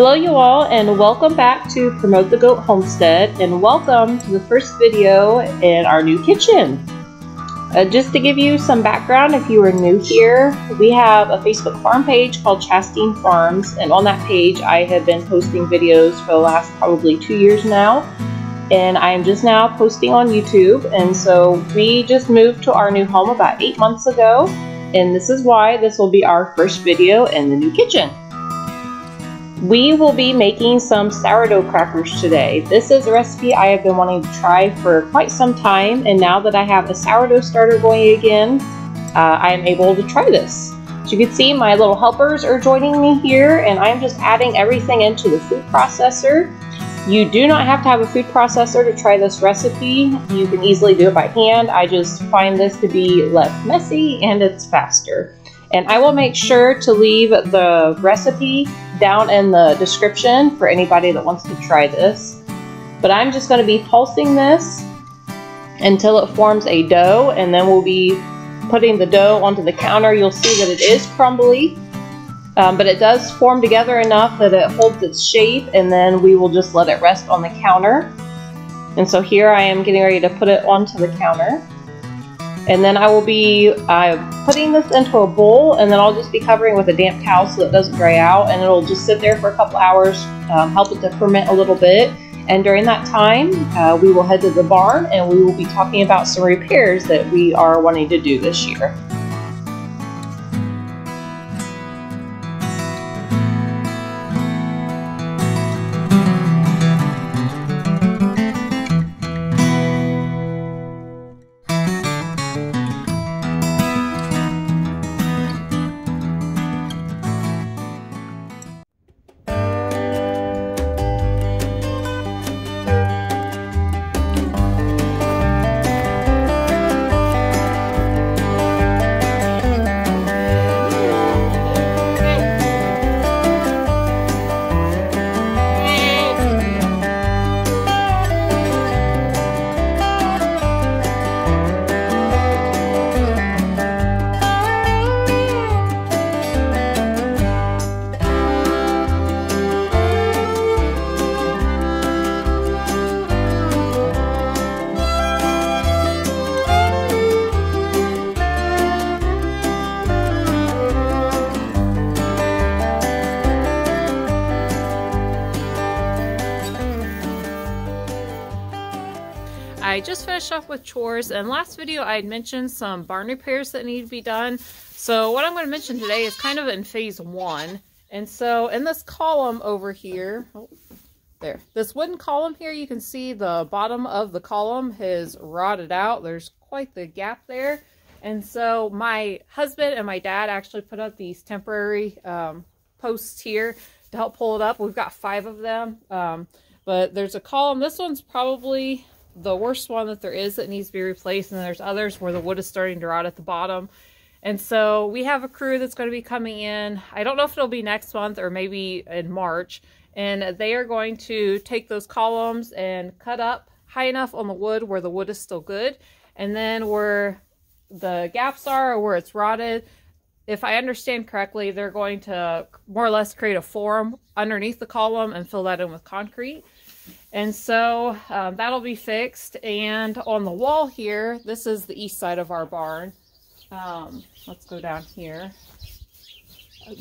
Hello you all and welcome back to Promote the Goat Homestead and welcome to the first video in our new kitchen. Uh, just to give you some background if you are new here, we have a Facebook farm page called Chastine Farms and on that page I have been posting videos for the last probably two years now and I am just now posting on YouTube and so we just moved to our new home about eight months ago and this is why this will be our first video in the new kitchen. We will be making some sourdough crackers today. This is a recipe I have been wanting to try for quite some time and now that I have a sourdough starter going again, uh, I am able to try this. As you can see, my little helpers are joining me here and I'm just adding everything into the food processor. You do not have to have a food processor to try this recipe. You can easily do it by hand. I just find this to be less messy and it's faster. And I will make sure to leave the recipe down in the description for anybody that wants to try this. But I'm just going to be pulsing this until it forms a dough and then we'll be putting the dough onto the counter. You'll see that it is crumbly, um, but it does form together enough that it holds its shape and then we will just let it rest on the counter. And so here I am getting ready to put it onto the counter. And then I will be uh, putting this into a bowl and then I'll just be covering with a damp towel so it doesn't dry out and it'll just sit there for a couple hours, um, help it to ferment a little bit. And during that time, uh, we will head to the barn and we will be talking about some repairs that we are wanting to do this year. Finished off with chores and last video I had mentioned some barn repairs that need to be done. So what I'm going to mention today is kind of in phase one. And so in this column over here, oh, there, this wooden column here, you can see the bottom of the column has rotted out. There's quite the gap there. And so my husband and my dad actually put up these temporary um, posts here to help pull it up. We've got five of them. Um, but there's a column. This one's probably the worst one that there is that needs to be replaced, and there's others where the wood is starting to rot at the bottom. And so we have a crew that's going to be coming in. I don't know if it'll be next month or maybe in March. And they are going to take those columns and cut up high enough on the wood where the wood is still good. And then where the gaps are or where it's rotted, if I understand correctly, they're going to more or less create a form underneath the column and fill that in with concrete. And so um, that'll be fixed. And on the wall here, this is the east side of our barn. Um, let's go down here.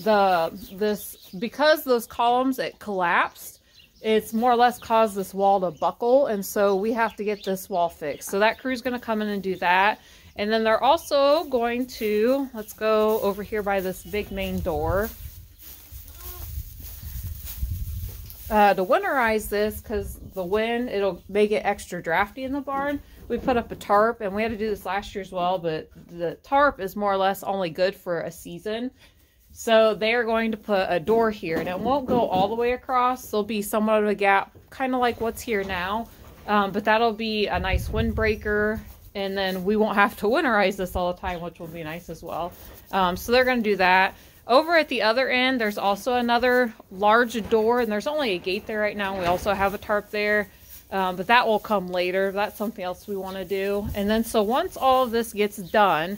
The this because those columns it collapsed, it's more or less caused this wall to buckle, and so we have to get this wall fixed. So that crew's going to come in and do that. And then they're also going to, let's go over here by this big main door. Uh, to winterize this, because the wind, it'll make it extra drafty in the barn. We put up a tarp, and we had to do this last year as well, but the tarp is more or less only good for a season. So they are going to put a door here, and it won't go all the way across. There'll be somewhat of a gap, kind of like what's here now. Um, but that'll be a nice windbreaker, and then we won't have to winterize this all the time, which will be nice as well. Um, so they're going to do that. Over at the other end, there's also another large door, and there's only a gate there right now. We also have a tarp there, um, but that will come later. That's something else we want to do. And then, so once all of this gets done,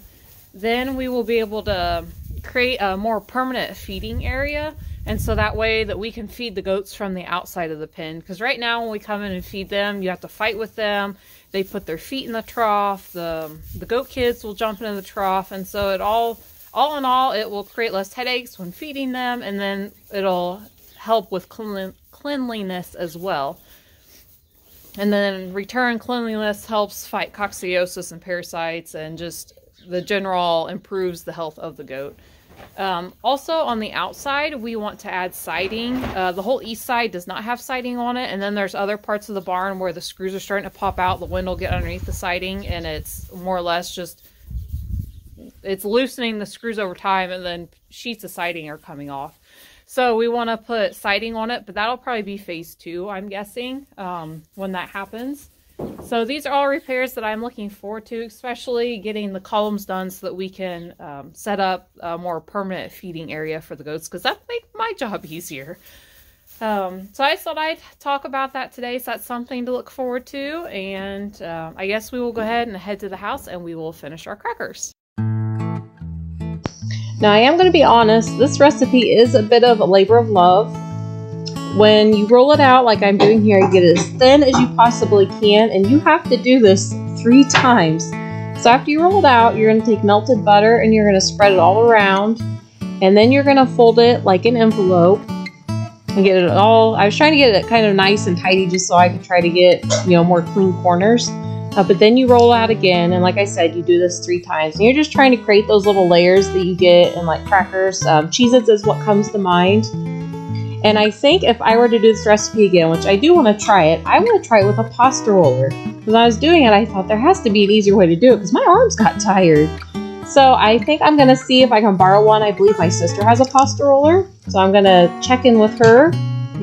then we will be able to create a more permanent feeding area. And so that way that we can feed the goats from the outside of the pen. Because right now when we come in and feed them, you have to fight with them. They put their feet in the trough. The, the goat kids will jump into the trough. And so it all, all in all, it will create less headaches when feeding them. And then it'll help with cleanliness as well. And then return cleanliness helps fight coccidiosis and parasites and just the general improves the health of the goat. Um, also on the outside, we want to add siding. Uh, the whole east side does not have siding on it. And then there's other parts of the barn where the screws are starting to pop out. The wind will get underneath the siding and it's more or less just, it's loosening the screws over time and then sheets of siding are coming off. So we want to put siding on it, but that'll probably be phase two, I'm guessing, um, when that happens. So these are all repairs that I'm looking forward to, especially getting the columns done so that we can um, set up a more permanent feeding area for the goats because that make my job easier. Um, so I thought I'd talk about that today. So that's something to look forward to. And uh, I guess we will go ahead and head to the house and we will finish our crackers. Now, I am going to be honest, this recipe is a bit of a labor of love. When you roll it out like I'm doing here, you get it as thin as you possibly can, and you have to do this three times. So after you roll it out, you're going to take melted butter and you're going to spread it all around, and then you're going to fold it like an envelope and get it all. I was trying to get it kind of nice and tidy just so I could try to get, you know, more clean corners. Uh, but then you roll out again, and like I said, you do this three times. And you're just trying to create those little layers that you get in like crackers. Um, Cheez-Its is what comes to mind. And I think if I were to do this recipe again, which I do want to try it, I want to try it with a pasta roller. When I was doing it, I thought there has to be an easier way to do it because my arms got tired. So I think I'm going to see if I can borrow one. I believe my sister has a pasta roller. So I'm going to check in with her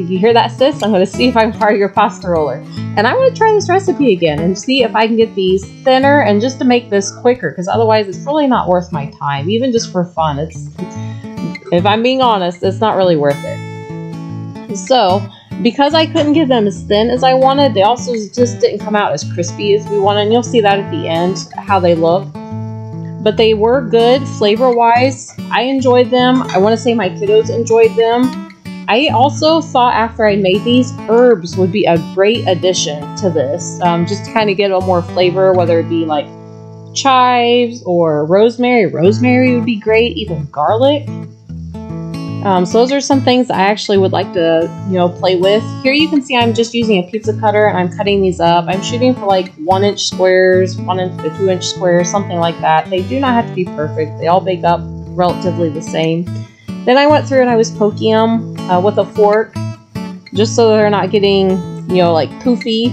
you hear that, sis? I'm going to see if I can part of your pasta roller. And I'm going to try this recipe again and see if I can get these thinner and just to make this quicker because otherwise it's really not worth my time, even just for fun. It's, if I'm being honest, it's not really worth it. So, because I couldn't get them as thin as I wanted, they also just didn't come out as crispy as we wanted. And you'll see that at the end, how they look. But they were good flavor-wise. I enjoyed them. I want to say my kiddos enjoyed them. I also thought after I made these, herbs would be a great addition to this. Um, just to kind of get a more flavor, whether it be like chives or rosemary. Rosemary would be great, even garlic. Um, so those are some things I actually would like to, you know, play with. Here you can see I'm just using a pizza cutter and I'm cutting these up. I'm shooting for like one inch squares, one inch to two inch squares, something like that. They do not have to be perfect. They all bake up relatively the same. Then I went through and I was poking them uh, with a fork just so they're not getting, you know, like poofy.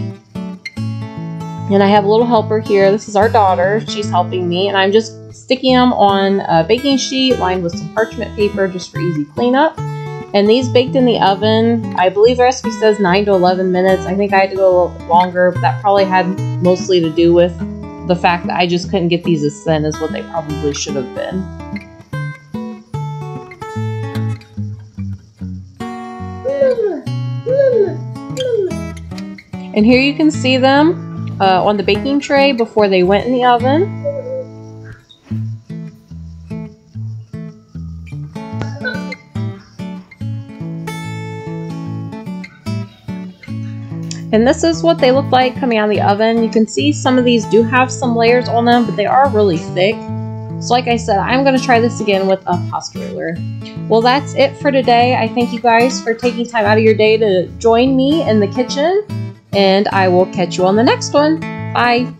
And I have a little helper here. This is our daughter. She's helping me. And I'm just sticking them on a baking sheet lined with some parchment paper just for easy cleanup. And these baked in the oven, I believe the recipe says 9 to 11 minutes. I think I had to go a little bit longer, but that probably had mostly to do with the fact that I just couldn't get these as thin as what they probably should have been. And here you can see them uh, on the baking tray before they went in the oven. And this is what they look like coming out of the oven. You can see some of these do have some layers on them, but they are really thick. So like I said, I'm going to try this again with a pasta roller. Well, that's it for today. I thank you guys for taking time out of your day to join me in the kitchen and I will catch you on the next one. Bye.